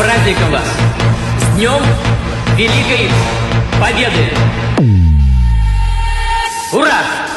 праздником вас! С Днем Великой Победы! Ура!